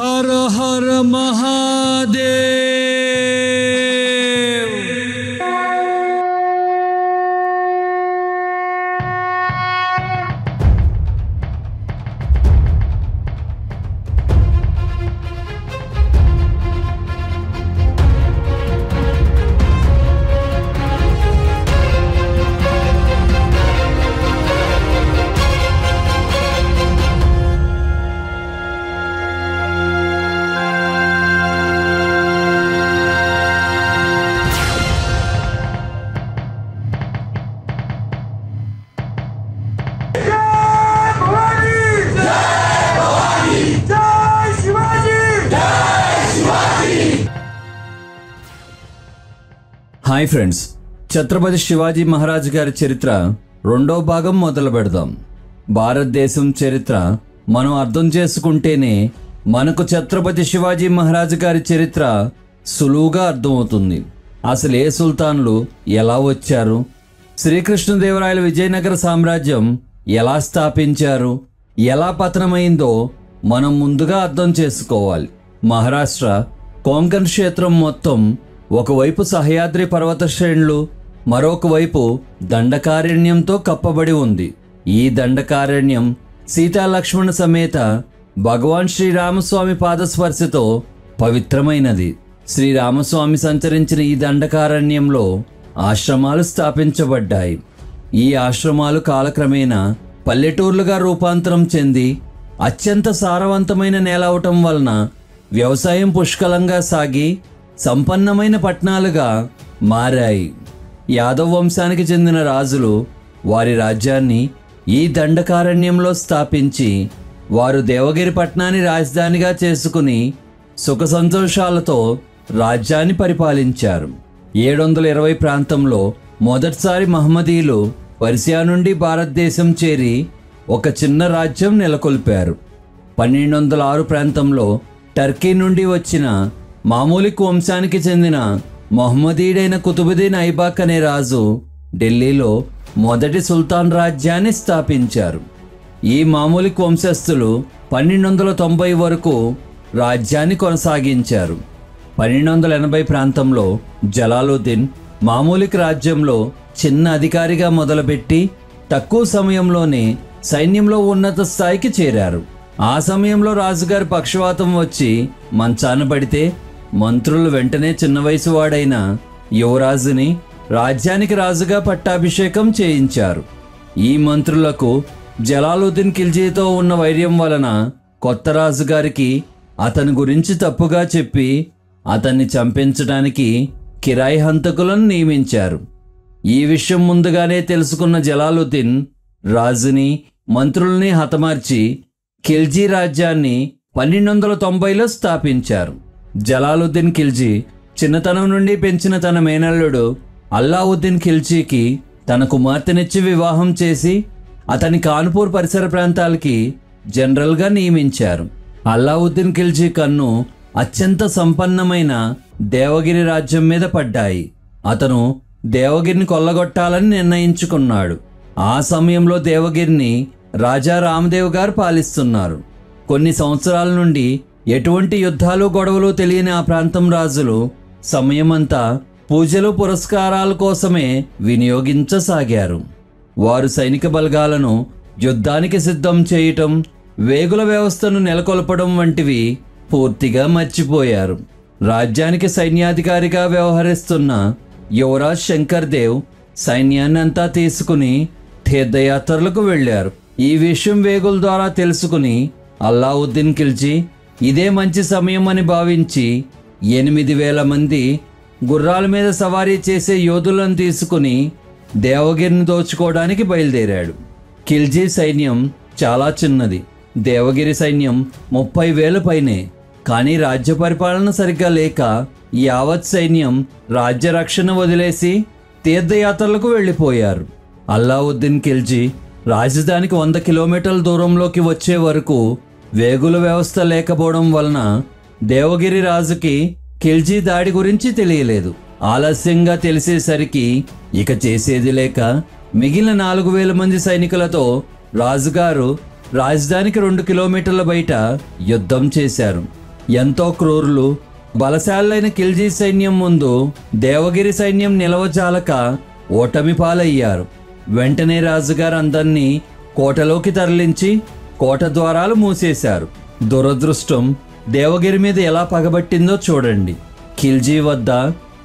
Har Har Mahadev. Hi friends. Chhatrapati Shivaji Maharaj గారి చరిత్ర రెండో భాగం మొదలు పెడదాం. భారతదేశం చరిత్ర మనం అర్థం చేసుకుంటేనే మనకు ఛత్రపతి శివాజీ మహారాజ్ గారి చరిత్ర సులువుగా అర్థమవుతుంది. అసలు ఏ సుల్తాన్లు ఎలా వచ్చారు? శ్రీకృష్ణదేవరాయల విజయనగర సామ్రాజ్యం ఎలా స్థాపించారు? ఎలా పతనమైందో మనం ముందుగా అర్థం చేసుకోవాలి. మహారాష్ట్ర కోంకణ్ క్షేత్రం మొత్తం ఒకవైపు సహయాద్రి పర్వత శ్రేణులు మరొక వైపు దండకారణ్యంతో కప్పబడి ఉంది. ఈ దండకారణ్యం సీతాలక్ష్మణ సమేత భగవాన్ శ్రీరామస్వామి పాదస్పర్శతో పవిత్రమైనది. శ్రీరామస్వామి సంచరించిన ఈ దండకారణ్యంలో ఆశ్రమాలు స్థాపించబడ్డాయి. ఈ ఆశ్రమాలు కాలక్రమేణా పల్లెటూర్లుగా రూపాంతరం చెంది అత్యంత సారవంతమైన నేల అవటం వలన వ్యవసాయం పుష్కలంగా సాగి సంపన్నమైన పట్టణాలుగా మారాయి. యాదవ్ వంశానికి చెందిన రాజులు వారి రాజ్యాన్ని ఈ దండకారణ్యంలో స్థాపించి వారు దేవగిరి పట్టణాన్ని రాజధానిగా చేసుకుని సుఖ సంతోషాలతో రాజ్యాన్ని పరిపాలించారు. ఏడు వందల ఇరవై ప్రాంతంలో మొదటిసారి మహమ్మదీయులు పర్సియా నుండి భారతదేశం చేరి ఒక చిన్న రాజ్యం నెలకొల్పారు. పన్నెండు వందల ఆరు ప్రాంతంలో టర్కీ నుండి వచ్చిన మామూలిక్ వంశానికి చెందిన మొహమ్మదీడైన కుతుబుద్దీన్ ఐబాక్ అనే రాజు ఢిల్లీలో మొదటి సుల్తాన్ రాజ్యాన్ని స్థాపించారు. ఈ మామూలిక్ వంశస్థులు పన్నెండు వందల తొంభై వరకు రాజ్యాన్ని కొనసాగించారు. పన్నెండు వందల ఎనభై ప్రాంతంలో జలాలుద్దీన్ మామూలిక్ రాజ్యంలో చిన్న అధికారిగా మొదలుపెట్టి తక్కువ సమయంలోనే సైన్యంలో ఉన్నత స్థాయికి చేరారు. ఆ సమయంలో రాజుగారి పక్షవాతం వచ్చి మంచాన పడితే మంత్రులు వెంటనే చిన్న వయసు వాడైన యువరాజుని రాజ్యానికి రాజుగా పట్టాభిషేకం చేయించారు. ఈ మంత్రులకు జలాలుద్దీన్ ఖిల్జీతో ఉన్న వైర్యం వలన కొత్త రాజుగారికి అతని గురించి తప్పుగా చెప్పి అతన్ని చంపించడానికి కిరాయి హంతకులను నియమించారు. ఈ విషయం ముందుగానే తెలుసుకున్న జలాలుద్దీన్ రాజుని మంత్రుల్ని హతమార్చి ఖిల్జీ రాజ్యాన్ని పన్నెండు వందల తొంభైలో స్థాపించారు. జలాలుద్దీన్ ఖిల్జీ చిన్నతనం నుండి పెంచిన తన మేనల్లుడు అల్లావుద్దీన్ ఖిల్జీకి తన కుమార్తెనిచ్చి వివాహం చేసి అతని కాన్పూర్ పరిసర ప్రాంతాలకి జనరల్గా నియమించారు. అల్లావుద్దీన్ ఖిల్జీ కన్ను అత్యంత సంపన్నమైన దేవగిరి రాజ్యం మీద పడ్డాయి. అతను దేవగిరిని కొల్లగొట్టాలని నిర్ణయించుకున్నాడు. ఆ సమయంలో దేవగిరిని రాజా రామదేవ్ గారు పాలిస్తున్నారు. కొన్ని సంవత్సరాల నుండి ఎటువంటి యుద్ధాలు గొడవలు తెలియని ఆ ప్రాంతం రాజులు సమయమంతా పూజలు పురస్కారాల కోసమే వినియోగించసాగారు. వారు సైనిక బలగాలను యుద్ధానికి సిద్ధం చేయటం వేగుల వ్యవస్థను నెలకొల్పడం వంటివి పూర్తిగా మర్చిపోయారు. రాజ్యానికి సైన్యాధికారిగా వ్యవహరిస్తున్న యువరాజ్ శంకర్ దేవ్ సైన్యాన్నంతా తీసుకుని తీర్థయాత్రలకు వెళ్ళారు. ఈ విషయం వేగుల ద్వారా తెలుసుకుని అల్లావుద్దీన్ ఖిల్జీ ఇదే మంచి సమయం అని భావించి ఎనిమిది వేల మంది గుర్రాల మీద సవారీ చేసే యోధులను తీసుకుని దేవగిరిని దోచుకోవడానికి బయలుదేరాడు. ఖిల్జీ సైన్యం చాలా చిన్నది. దేవగిరి సైన్యం ముప్పై వేల పైనే. కానీ రాజ్య పరిపాలన సరిగ్గా లేక యావత్ సైన్యం రాజ్య రక్షణ వదిలేసి తీర్థయాత్రలకు వెళ్ళిపోయారు. అల్లావుద్దీన్ ఖిల్జీ రాజధానికి వంద కిలోమీటర్ల దూరంలోకి వచ్చే వరకు వేగుల వ్యవస్థ లేకపోవడం వలన దేవగిరి రాజుకి ఖిల్జీ దాడి గురించి తెలియలేదు. ఆలస్యంగా తెలిసేసరికి ఇక చేసేది లేక మిగిలిన నాలుగు వేల మంది సైనికులతో రాజుగారు రాజధానికి రెండు కిలోమీటర్ల బయట యుద్ధం చేశారు. ఎంతో క్రూరులు బలశాలైన ఖిల్జీ సైన్యం ముందు దేవగిరి సైన్యం నిలవజాలక ఓటమి పాలయ్యారు వెంటనే రాజుగారు అందరినీ కోటలోకి తరలించి కోట ద్వారాలు మూసేశారు. దురదృష్టం దేవగిరి మీద ఎలా పగబట్టిందో చూడండి. ఖిల్జీ వద్ద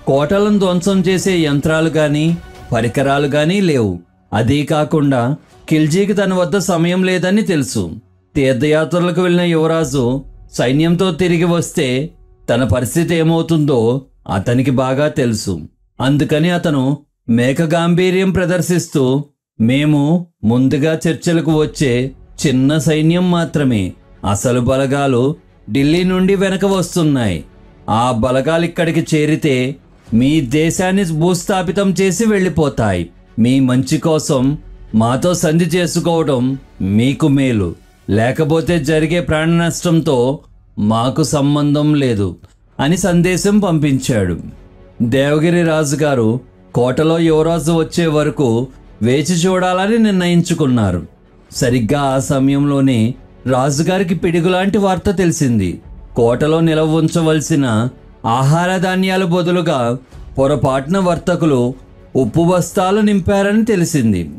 కోటలను ధ్వంసం చేసే యంత్రాలు కానీ పరికరాలు కానీ లేవు. అదీ కాకుండా ఖిల్జీకి తన వద్ద సమయం లేదని తెలుసు. తీర్థయాత్రలకు వెళ్ళిన యువరాజు సైన్యంతో తిరిగి వస్తే తన పరిస్థితి ఏమవుతుందో అతనికి బాగా తెలుసు. అందుకని అతను మేక గాంభీర్యం ప్రదర్శిస్తూ మేము ముందుగా చర్చలకు వచ్చే చిన్న సైన్యం మాత్రమే. అసలు బలగాలు ఢిల్లీ నుండి వెనక వస్తున్నాయి. ఆ బలగాలు ఇక్కడికి చేరితే మీ దేశాన్ని భూస్థాపితం చేసి వెళ్ళిపోతాయి. మీ మంచి కోసం మాతో సంధి చేసుకోవడం మీకు మేలు. లేకపోతే జరిగే ప్రాణ నష్టంతో మాకు సంబంధం లేదు అని సందేశం పంపించాడు. దేవగిరి రాజుగారు కోటలో యువరాజు వచ్చే వరకు వేచి చూడాలని నిర్ణయించుకున్నారు. సరిగ్గా ఆ సమయంలోనే రాజుగారికి పిడుగులాంటి వార్త తెలిసింది. కోటలో నిలవ ఉంచవలసిన ఆహార ధాన్యాల బదులుగా పొరపాటున వర్తకులు ఉప్పు బస్తాలు నింపారని తెలిసింది.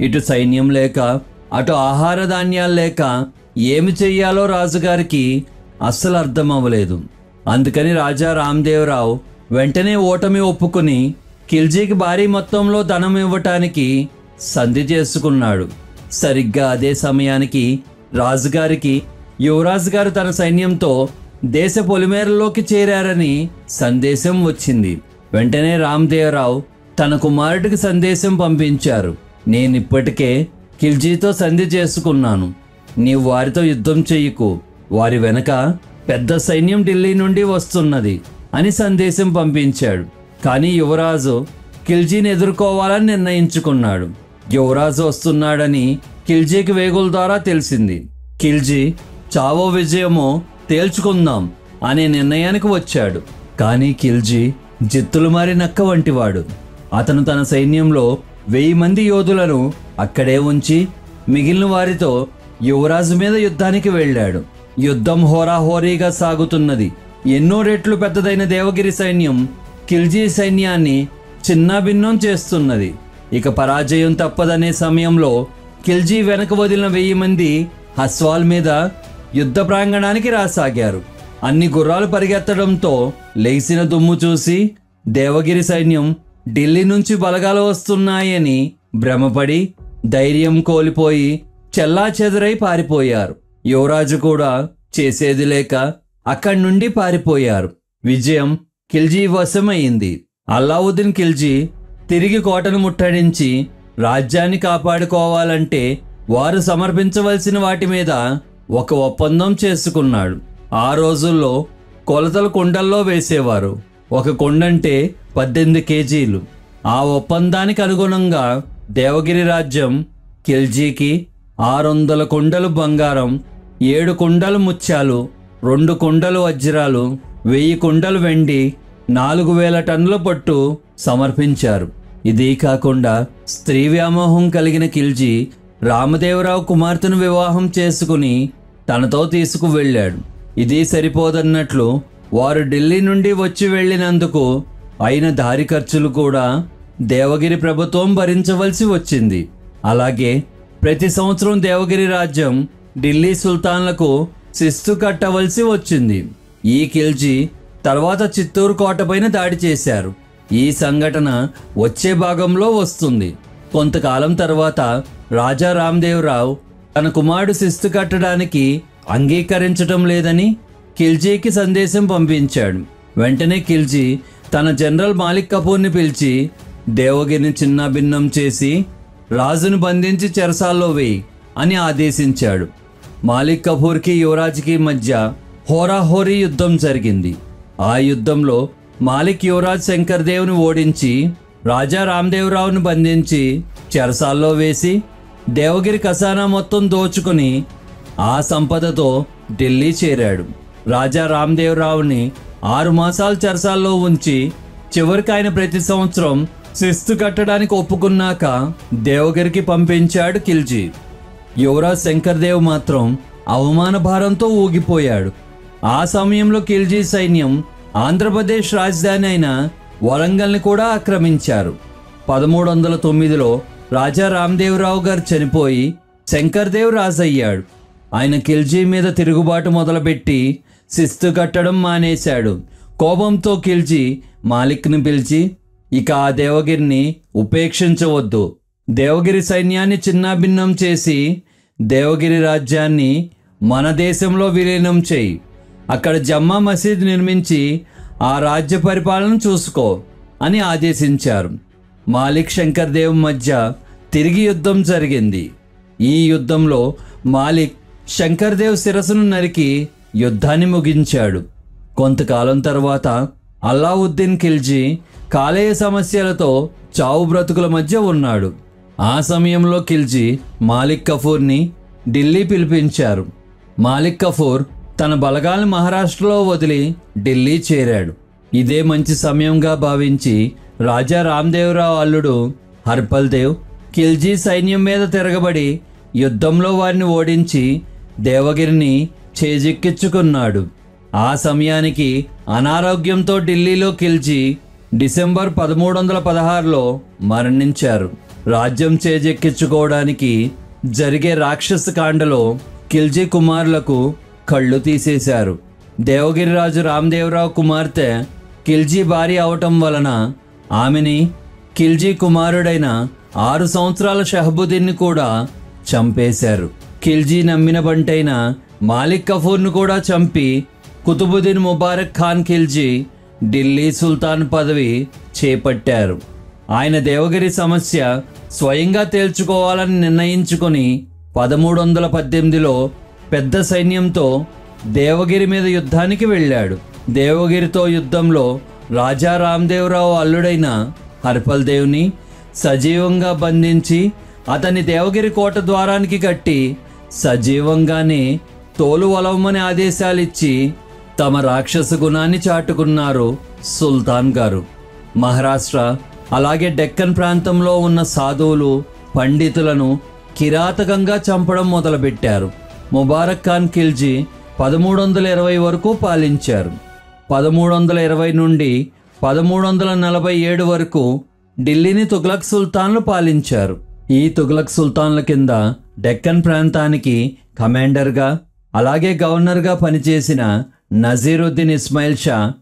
ఇటు సైన్యం లేక అటు ఆహార ధాన్యాలు లేక ఏమి చెయ్యాలో రాజుగారికి అస్సలు అర్థం అవ్వలేదు అందుకని రాజా రామదేవరావు వెంటనే ఓటమి ఒప్పుకుని ఖిల్జీకి భారీ మొత్తంలో ధనం ఇవ్వటానికి సంధి చేసుకున్నాడు. సరిగ్గా అదే సమయానికి రాజుగారికి యువరాజు గారు తన సైన్యంతో దేశ పొలిమేరలోకి చేరారని సందేశం వచ్చింది. వెంటనే రామదేవరావు తన కుమారుడికి సందేశం పంపించారు. నేను ఇప్పటికే ఖిల్జీతో సంధి చేసుకున్నాను. నీవు వారితో యుద్ధం చెయ్యకు. వారి వెనక పెద్ద సైన్యం ఢిల్లీ నుండి వస్తున్నది అని సందేశం పంపించాడు. కానీ యువరాజు ఖిల్జీని ఎదుర్కోవాలని నిర్ణయించుకున్నాడు. యువరాజు వస్తున్నాడని ఖిల్జీకి వేగుల ద్వారా తెలిసింది. ఖిల్జీ చావో విజయమో తేల్చుకుందాం అనే నిర్ణయానికి వచ్చాడు. కానీ ఖిల్జీ జిత్తులు మారి నక్క వంటివాడు. అతను తన సైన్యంలో వెయ్యి మంది యోధులను అక్కడే ఉంచి మిగిలిన వారితో యువరాజు మీద యుద్ధానికి వెళ్ళాడు. యుద్ధం హోరాహోరీగా సాగుతున్నది. ఎన్నో రెట్లు పెద్దదైన దేవగిరి సైన్యం ఖిల్జీ సైన్యాన్ని చిన్నాభిన్నం చేస్తున్నది. ఇక పరాజయం తప్పదనే సమయంలో ఖిల్జీ వెనక వదిలిన వెయ్యి మంది హస్వాల్ మీద యుద్ధ ప్రాంగణానికి రాసాగారు. అన్ని గుర్రాలు పరిగెత్తడంతో లేచిన దుమ్ము చూసి దేవగిరి సైన్యం ఢిల్లీ నుంచి బలగాలు వస్తున్నాయని భ్రమపడి ధైర్యం కోల్పోయి చెల్లా చెదరై పారిపోయారు. యువరాజు కూడా చేసేది లేక అక్కడి నుండి పారిపోయారు. విజయం ఖిల్జీ వశమైంది. అల్లావుద్దీన్ ఖిల్జీ తిరిగి కోటను ముట్టడించి రాజ్యాన్ని కాపాడుకోవాలంటే వారు సమర్పించవలసిన వాటి మీద ఒక ఒప్పందం చేసుకున్నాడు. ఆ రోజుల్లో కొలతలు కుండల్లో వేసేవారు. ఒక కుండంటే పద్దెనిమిది కేజీలు. ఆ ఒప్పందానికి అనుగుణంగా దేవగిరి రాజ్యం కిల్జీకి ఆరు వందల కుండలు బంగారం ఏడు కుండలు ముత్యాలు రెండు కుండలు వజ్రాలు వెయ్యి కుండలు వెండి నాలుగు వేల టన్నుల పట్టు సమర్పించారు. ఇది కాకుండా స్త్రీ వ్యామోహం కలిగిన కిల్జీ రామదేవరావు కుమార్తెను వివాహం చేసుకుని తనతో తీసుకువెళ్ళాడు. ఇది సరిపోదన్నట్లు వారు ఢిల్లీ నుండి వచ్చి వెళ్ళినందుకు అయిన దారి ఖర్చులు కూడా దేవగిరి ప్రభుత్వం భరించవలసి వచ్చింది. అలాగే ప్రతి సంవత్సరం దేవగిరి రాజ్యం ఢిల్లీ సుల్తాన్లకు శిస్తు కట్టవలసి వచ్చింది. ఈ ఖిల్జీ తర్వాత చిత్తూరు కోటపైన దాడి చేశారు. ఈ సంఘటన వచ్చే భాగంలో వస్తుంది. కొంతకాలం తర్వాత రాజా రామదేవరావు తన కుమారుడు శిస్తు కట్టడానికి అంగీకరించటం లేదని ఖిల్జీకి సందేశం పంపించాడు. వెంటనే ఖిల్జీ తన జనరల్ మాలిక్ కపూర్ని పిలిచి దేవగిరిని చిన్నభిన్నం చేసి రాజును బంధించి చెరసాల్లో వేయి అని ఆదేశించాడు. మాలిక్ కపూర్కి యువరాజ్కి మధ్య హోరాహోరీ యుద్ధం జరిగింది. ఆ యుద్ధంలో మాలిక్ యువరాజ్ శంకర్ దేవుని ఓడించి రాజా రామదేవరావును బంధించి చెరసాల్లో వేసి దేవగిరి ఖసానా మొత్తం దోచుకుని ఆ సంపదతో ఢిల్లీ చేరాడు. రాజా రామదేవరావుని ఆరు మాసాలు చెరసాల్లో ఉంచి చివరికి ఆయన ప్రతి సంవత్సరం శిస్తు కట్టడానికి ఒప్పుకున్నాక దేవగిరికి పంపించాడు ఖిల్జీ. యువరాజ్ శంకర్దేవ్ మాత్రం అవమాన భారంతో ఊగిపోయాడు. ఆ సమయంలో ఖిల్జీ సైన్యం ఆంధ్రప్రదేశ్ రాజధాని అయిన వరంగల్ని కూడా ఆక్రమించారు. పదమూడు వందల తొమ్మిదిలో రాజా రామదేవరావు గారు చనిపోయి శంకర్దేవ్ రాజయ్యాడు. ఆయన ఖిల్జీ మీద తిరుగుబాటు మొదలుపెట్టి శిస్తు కట్టడం మానేశాడు. కోపంతో ఖిల్జీ మాలిక్ని పిలిచి ఇక ఆ దేవగిరిని ఉపేక్షించవద్దు. దేవగిరి సైన్యాన్ని చిన్నాభిన్నం చేసి దేవగిరి రాజ్యాన్ని మన దేశంలో విలీనం చేయి. అక్కడ జమ్మా మసీద్ నిర్మించి ఆ రాజ్య పరిపాలన చూసుకో అని ఆదేశించారు. మాలిక్ శంకర్ దేవ్ మధ్య తిరిగి యుద్ధం జరిగింది. ఈ యుద్ధంలో మాలిక్ శంకర్ దేవ్ శిరస్సును నరికి యుద్ధాన్ని ముగించాడు. కొంతకాలం తర్వాత అల్లావుద్దీన్ ఖిల్జీ కాలేయ సమస్యలతో చావు బ్రతుకుల మధ్య ఉన్నాడు. ఆ సమయంలో ఖిల్జీ మాలిక్ కఫూర్ని ఢిల్లీ పిలిపించారు. మాలిక్ కఫూర్ తన బలగాలను మహారాష్ట్రలో వదిలి ఢిల్లీ చేరాడు. ఇదే మంచి సమయంగా భావించి రాజా రామ్దేవరావు అల్లుడు హర్పల్ దేవ్ ఖిల్జీ సైన్యం మీద తిరగబడి యుద్ధంలో వారిని ఓడించి దేవగిరిని చేజిక్కించుకున్నాడు. ఆ సమయానికి అనారోగ్యంతో ఢిల్లీలో ఖిల్జీ డిసెంబర్ పదమూడు వందల పదహారులో మరణించారు. రాజ్యం చేజెక్కించుకోవడానికి జరిగే రాక్షస కాండలో ఖిల్జీ కుమారులకు కళ్ళు తీసేశారు. దేవగిరి రాజు రామదేవరావు కుమార్తె ఖిల్జీ భార్య అవటం వలన ఆమెని ఖిల్జీ కుమారుడైన ఆరు సంవత్సరాల షహబుద్దీన్ని కూడా చంపేశారు. ఖిల్జీ నమ్మిన బంటైన మాలిక్ కఫూర్ను కూడా చంపి కుతుబుద్దీన్ ముబారక్ ఖాన్ ఖిల్జీ ఢిల్లీ సుల్తాన్ పదవి చేపట్టారు. ఆయన దేవగిరి సమస్య స్వయంగా తేల్చుకోవాలని నిర్ణయించుకొని పదమూడు వందల పద్దెనిమిదిలో పెద్ద సైన్యంతో దేవగిరి మీద యుద్ధానికి వెళ్ళాడు. దేవగిరితో యుద్ధంలో రాజా రామదేవరావు అల్లుడైన హర్పల్ దేవుని సజీవంగా బంధించి అతని దేవగిరి కోట ద్వారానికి కట్టి సజీవంగానే తోలు వలవమని ఆదేశాలిచ్చి తమ రాక్షస గుణాన్ని చాటుకున్నారు సుల్తాన్ గారు. మహారాష్ట్ర అలాగే డెక్కన్ ప్రాంతంలో ఉన్న సాధువులు పండితులను కిరాతకంగా చంపడం మొదలుపెట్టారు. ముబారక్ ఖాన్ ఖిల్జీ పదమూడు వందల ఇరవై వరకు పాలించారు. పదమూడు వందల ఇరవై నుండి పదమూడు వందల నలభై ఏడు వరకు ఢిల్లీని తుగ్లక్ సుల్తాన్లు పాలించారు. ఈ తుగ్లక్ సుల్తాన్ల కింద డెక్కన్ ప్రాంతానికి కమాండర్గా అలాగే గవర్నర్గా పనిచేసిన నజీరుద్దీన్ ఇస్మాయిల్ షా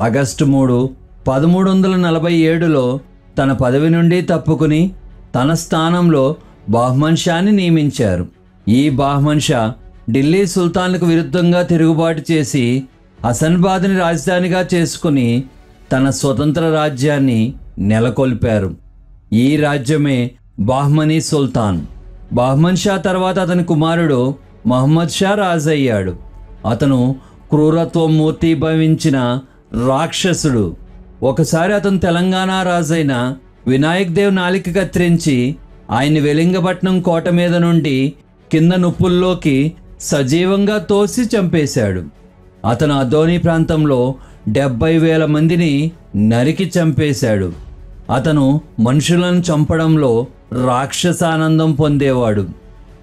ఆగస్టు మూడు పదమూడు వందల నలభై ఏడులో తన పదవి నుండి తప్పుకుని తన స్థానంలో బహ్మన్ షాని నియమించారు. ఈ బాహ్మన్ షా ఢిల్లీ సుల్తాన్లకు విరుద్ధంగా తిరుగుబాటు చేసి హసన్బాద్ని రాజధానిగా చేసుకుని తన స్వతంత్ర రాజ్యాన్ని నెలకొల్పారు. ఈ రాజ్యమే బాహ్మనీ సుల్తాన్. బాహ్మన్ షా తర్వాత అతని కుమారుడు మహమ్మద్ షా రాజయ్యాడు. అతను క్రూరత్వం మూర్తిభవించిన రాక్షసుడు. ఒకసారి అతను తెలంగాణ రాజైన వినాయక్ దేవ్ నాలిక కత్తిరించి ఆయన వెలింగపట్నం కోట మీద నుండి కింద నుప్పుల్లోకి సజీవంగా తోసి చంపేశాడు. అతను అదోని ప్రాంతంలో డెబ్బై వేల మందిని నరికి చంపేశాడు. అతను మనుషులను చంపడంలో రాక్షసానందం పొందేవాడు.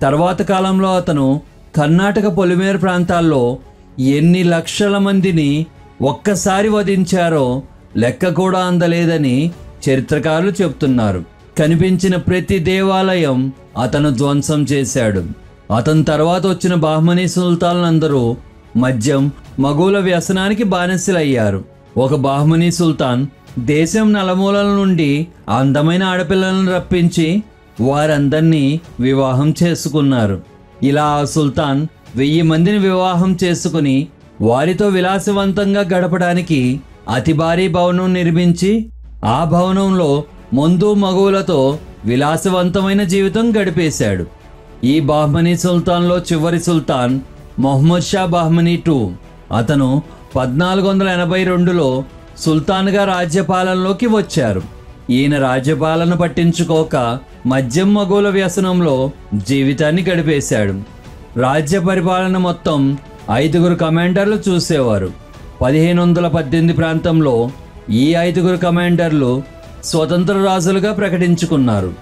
తర్వాత కాలంలో అతను కర్ణాటక పొలిమేరు ప్రాంతాల్లో ఎన్ని లక్షల మందిని ఒక్కసారి వధించారో లెక్క కూడా అందలేదని చరిత్రకారులు చెప్తున్నారు. కనిపించిన ప్రతి దేవాలయం అతను ధ్వంసం చేశాడు. అతని తర్వాత వచ్చిన బాహ్మనీ సుల్తాన్లందరూ మద్యం మగువుల వ్యసనానికి బానిసలయ్యారు. ఒక బాహ్మనీ సుల్తాన్ దేశం నలమూలల నుండి అందమైన ఆడపిల్లలను రప్పించి వారందరినీ వివాహం చేసుకున్నారు. ఇలా ఆ సుల్తాన్ వెయ్యి మందిని వివాహం చేసుకుని వారితో విలాసవంతంగా గడపడానికి అతి భారీ భవనం నిర్మించి ఆ భవనంలో మందు మగువులతో విలాసవంతమైన జీవితం గడిపేశాడు. ఈ బాహ్మనీ సుల్తాన్లో చివరి సుల్తాన్ మొహమ్మద్ షా బాహ్మనీ టూ. అతను పద్నాలుగు వందల ఎనభై రెండులో సుల్తాన్గా రాజ్యపాలనలోకి వచ్చారు. ఈయన రాజ్యపాలన పట్టించుకోక మద్యం మగుల వ్యసనంలో జీవితాన్ని గడిపేశాడు. రాజ్య పరిపాలన మొత్తం ఐదుగురు కమాండర్లు చూసేవారు. పదిహేను వందల పద్దెనిమిది ప్రాంతంలో ఈ ఐదుగురు కమాండర్లు స్వతంత్ర రాజులుగా ప్రకటించుకున్నారు.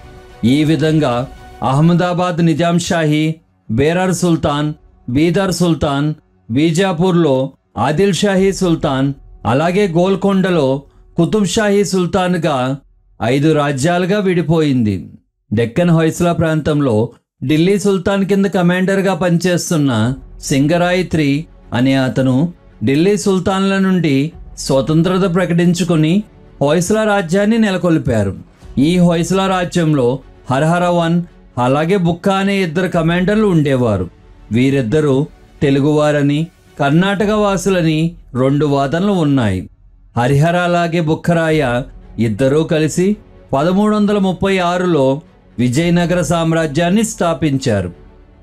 ఈ విధంగా అహ్మదాబాద్ నిజాం షాహీ బేరార్ సుల్తాన్ బీదర్ సుల్తాన్ బీజాపూర్లో ఆదిల్ షాహీ సుల్తాన్ అలాగే గోల్కొండలో కుతుబ్ షాహీ సుల్తాన్గా ఐదు రాజ్యాలుగా విడిపోయింది. డెక్కన్ హొయస్లా ప్రాంతంలో ఢిల్లీ సుల్తాన్ కింద కమాండర్గా పనిచేస్తున్న సింగరాయత్రి అనే అతను ఢిల్లీ సుల్తాన్ల నుండి స్వతంత్రత ప్రకటించుకుని హొయసల రాజ్యాన్ని నెలకొల్పారు. ఈ హొయసల రాజ్యంలో హరహర వన్ అలాగే బుక్క అనే ఇద్దరు కమాండర్లు ఉండేవారు. వీరిద్దరూ తెలుగువారని కర్ణాటక వాసులని రెండు వాదనలు ఉన్నాయి. హరిహర అలాగే బుక్కరాయ ఇద్దరూ కలిసి పదమూడు వందల ముప్పై ఆరులో విజయనగర సామ్రాజ్యాన్ని స్థాపించారు.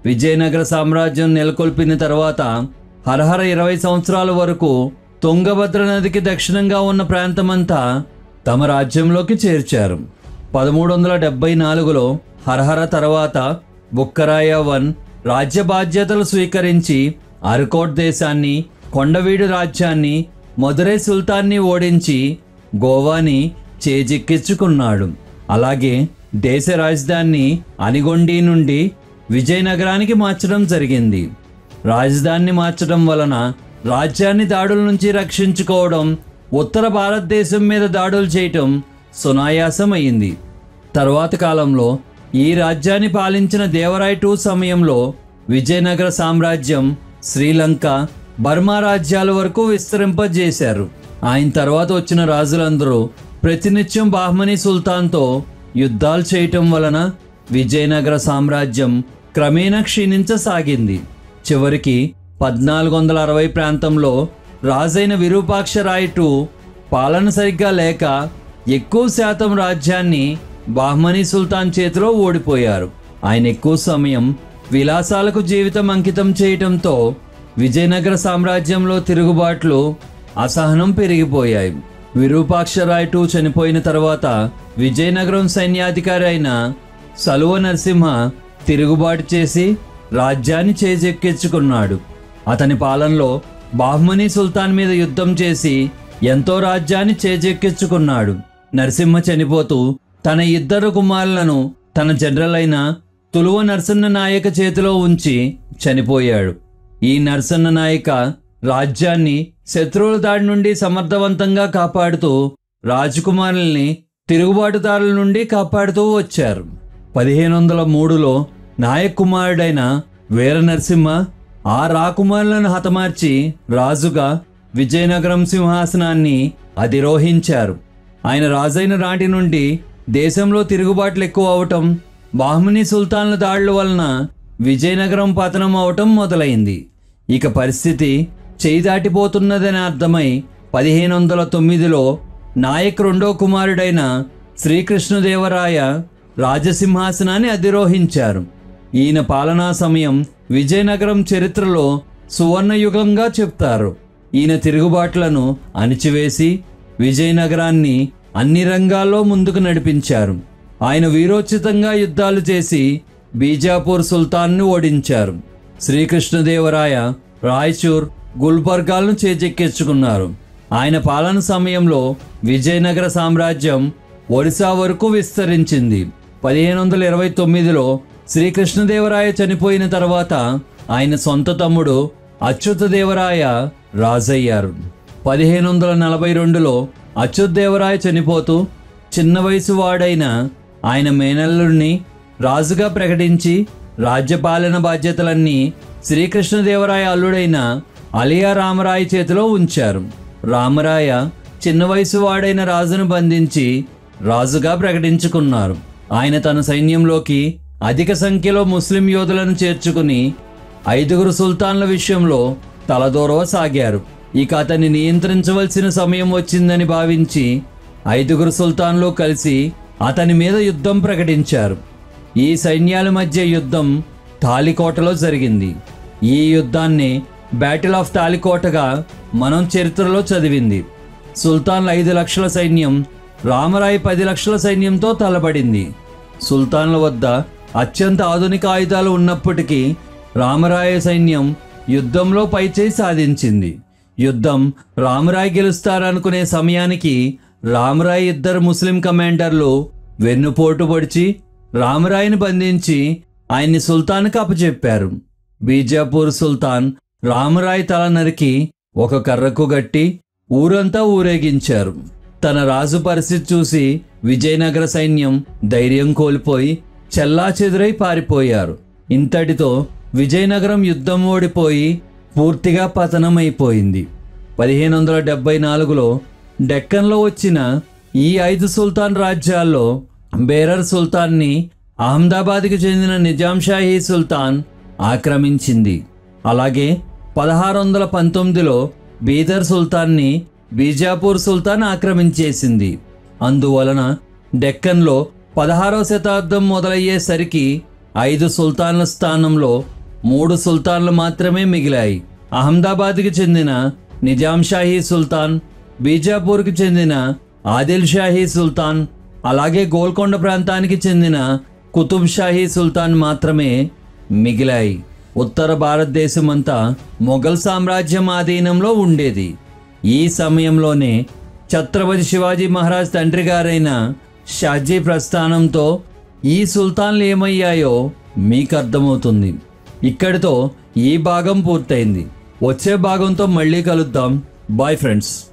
విజయనగర సామ్రాజ్యం నెలకొల్పిన తర్వాత హరహర ఇరవై సంవత్సరాల వరకు తుంగభద్ర నదికి దక్షిణంగా ఉన్న ప్రాంతమంతా తమ రాజ్యంలోకి చేర్చారు. పదమూడు వందల డెబ్బై నాలుగులో హరహర తర్వాత బుక్కరాయ వన్ రాజ్య బాధ్యతలు స్వీకరించి అరకోట్ దేశాన్ని కొండవీడు రాజ్యాన్ని మదురై సుల్తాన్ని ఓడించి గోవాని చేజిక్కించుకున్నాడు. అలాగే దేశ రాజధాని అనిగొండి నుండి విజయనగరానికి మార్చడం జరిగింది. రాజధానిని మార్చడం వలన రాజ్యాన్ని దాడుల నుంచి రక్షించుకోవడం ఉత్తర భారతదేశం మీద దాడులు చేయటం సునాయాసం అయింది తర్వాత కాలంలో ఈ రాజ్యాన్ని పాలించిన దేవరాయటు టూ సమయంలో విజయనగర సామ్రాజ్యం శ్రీలంక బర్మా రాజ్యాల వరకు విస్తరింపజేశారు. ఆయన తర్వాత వచ్చిన రాజులందరూ ప్రతినిత్యం బాహ్మని సుల్తాన్తో యుద్ధాలు చేయటం వలన విజయనగర సామ్రాజ్యం క్రమేణా క్షీణించసాగింది. చివరికి పద్నాలుగు వందల అరవై ప్రాంతంలో రాజైన విరూపాక్ష రాయటు పాలన సరిగ్గా లేక ఎక్కువ శాతం రాజ్యాన్ని బాహ్మని సుల్తాన్ చేతిలో ఓడిపోయారు. ఆయన ఎక్కువ సమయం విలాసాలకు జీవితం అంకితం చేయటంతో విజయనగర సామ్రాజ్యంలో తిరుగుబాట్లు అసహనం పెరిగిపోయాయి. విరూపాక్ష రాయటు చనిపోయిన తర్వాత విజయనగరం సైన్యాధికారి అయిన సలువ నరసింహ తిరుగుబాటు చేసి రాజ్యాన్ని చేజెక్కించుకున్నాడు. అతని పాలనలో బాహ్మని సుల్తాన్ మీద యుద్ధం చేసి ఎంతో రాజ్యాన్ని చేజెక్కించుకున్నాడు. నరసింహ చనిపోతూ తన ఇద్దరు కుమారులను తన జనరల్ అయిన తులువ నరసన్న నాయక చేతిలో ఉంచి చనిపోయాడు. ఈ నరసన్న నాయక రాజ్యాన్ని శత్రువుల దాడి నుండి సమర్థవంతంగా కాపాడుతూ రాజకుమారుల్ని తిరుగుబాటుదారుల నుండి కాపాడుతూ వచ్చారు. పదిహేను వందల మూడులో నాయకుమారుడైన వీర నరసింహ ఆ రాకుమారులను హతమార్చి రాజుగా విజయనగరం సింహాసనాన్ని అధిరోహించారు. ఆయన రాజైన నాటి నుండి దేశంలో తిరుగుబాట్లు ఎక్కువ అవటం బాహ్మని సుల్తాన్ల దాడుల వలన విజయనగరం పతనం అవటం మొదలైంది. ఇక పరిస్థితి చేయి దాటిపోతున్నదని అర్థమై పదిహేను వందల తొమ్మిదిలో నాయక్ రెండో కుమారుడైన శ్రీకృష్ణదేవరాయ రాజసింహాసనాన్ని అధిరోహించారు. ఈయన పాలనా సమయం విజయనగరం చరిత్రలో సువర్ణయుగంగా చెప్తారు. ఈయన తిరుగుబాట్లను అణిచివేసి విజయనగరాన్ని అన్ని రంగాల్లో ముందుకు నడిపించారు. ఆయన వీరోచితంగా యుద్ధాలు చేసి బీజాపూర్ సుల్తాన్ను ఓడించారు. శ్రీకృష్ణదేవరాయ రాయచూర్ గుల్బర్గాలను చేజెక్కించుకున్నారు ఆయన పాలన సమయంలో విజయనగర సామ్రాజ్యం ఒడిశా వరకు విస్తరించింది. పదిహేను వందల ఇరవై తొమ్మిదిలో శ్రీకృష్ణదేవరాయ చనిపోయిన తర్వాత ఆయన సొంత తమ్ముడు అచ్యుతదేవరాయ రాజయ్యారు. పదిహేను వందల నలభై రెండులో అచ్యుతదేవరాయ చనిపోతూ చిన్న వయసు వాడైన ఆయన మేనల్లుడిని రాజుగా ప్రకటించి రాజ్యపాలన బాధ్యతలన్నీ శ్రీకృష్ణదేవరాయ అల్లుడైన అలియా రామరాయ చేతిలో ఉంచారు. రామరాయ చిన్న వయసు వాడైన రాజును బంధించి రాజుగా ప్రకటించుకున్నారు. ఆయన తన సైన్యంలోకి అధిక సంఖ్యలో ముస్లిం యోధులను చేర్చుకుని ఐదుగురు సుల్తాన్ల విషయంలో తలదూరవసాగారు ఇక అతన్ని నియంత్రించవలసిన సమయం వచ్చిందని భావించి ఐదుగురు సుల్తాన్లు కలిసి అతని మీద యుద్ధం ప్రకటించారు. ఈ సైన్యాల మధ్య యుద్ధం తాలికోటలో జరిగింది. ఈ యుద్ధాన్ని బ్యాటిల్ ఆఫ్ తాలికోటగా మనం చరిత్రలో చదివింది. సుల్తాన్ల ఐదు లక్షల సైన్యం రామరాయ్ పది లక్షల సైన్యంతో తలబడింది. సుల్తాన్ల వద్ద అత్యంత ఆధునిక ఆయుధాలు ఉన్నప్పటికీ రామరాయ సైన్యం యుద్ధంలో పైచేయి సాధించింది. యుద్ధం రామరాయ్ గెలుస్తారనుకునే సమయానికి రామరాయ్ ఇద్దరు ముస్లిం కమాండర్లు వెన్నుపోటు పొడిచి రామరాయ్ని బంధించి ఆయన్ని సుల్తాన్కి అప్పచెప్పారు. బీజాపూర్ సుల్తాన్ రామరాయ్ తల నరికి ఒక కర్రకు గట్టి ఊరంతా ఊరేగించారు. తన రాజు పరిస్థితి చూసి విజయనగర సైన్యం ధైర్యం కోల్పోయి చెల్లాచెదురై పారిపోయారు. ఇంతటితో విజయనగరం యుద్ధం ఓడిపోయి పూర్తిగా పతనమైపోయింది. పదిహేను వందల డెబ్బై నాలుగులో డెక్కన్లో వచ్చిన ఈ ఐదు సుల్తాన్ రాజ్యాల్లో బేరర్ సుల్తాన్ని అహ్మదాబాద్కి చెందిన నిజాంషాహీ సుల్తాన్ ఆక్రమించింది. అలాగే పదహారు వందల పంతొమ్మిదిలో బీదర్ సుల్తాన్ని బీజాపూర్ సుల్తాన్ ఆక్రమించేసింది. అందువలన డెక్కన్లో పదహారవ శతాబ్దం మొదలయ్యేసరికి ఐదు సుల్తాన్ల స్థానంలో మూడు సుల్తాన్లు మాత్రమే మిగిలాయి. అహ్మదాబాద్కి చెందిన నిజాం షాహీ సుల్తాన్ బీజాపూర్కి చెందిన ఆదిల్ షాహీ సుల్తాన్ అలాగే గోల్కొండ ప్రాంతానికి చెందిన కుతుబ్ షాహీ సుల్తాన్ మాత్రమే మిగిలాయి. ఉత్తర భారతదేశమంతా మొఘల్ సామ్రాజ్యం ఆధీనంలో ఉండేది. ఈ సమయంలోనే ఛత్రపతి శివాజీ మహారాజ్ తండ్రి గారైన షాజీ ప్రస్థానంతో ఈ సుల్తాన్లు ఏమయ్యాయో మీకు అర్థమవుతుంది ఇక్కడితో ఈ భాగం పూర్తయింది. వచ్చే భాగంతో మళ్ళీ కలుద్దాం. Bye friends